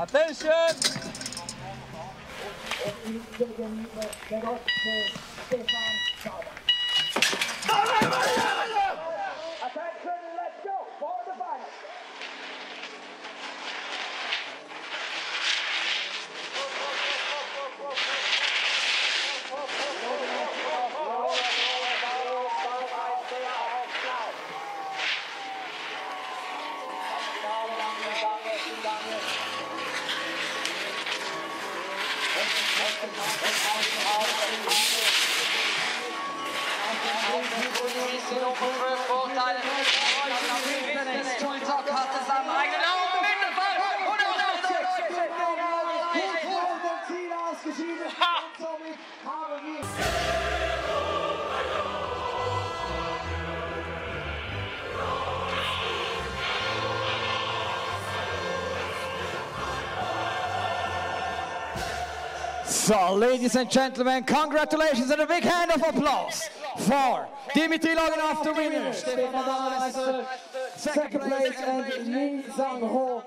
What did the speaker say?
Attention! Attention, let's go for the Vorteile. So, ladies and gentlemen, congratulations and a big hand of applause for Dmitrii Loginov, the winner. Stefan Baumeister, second place, and Lee Zhang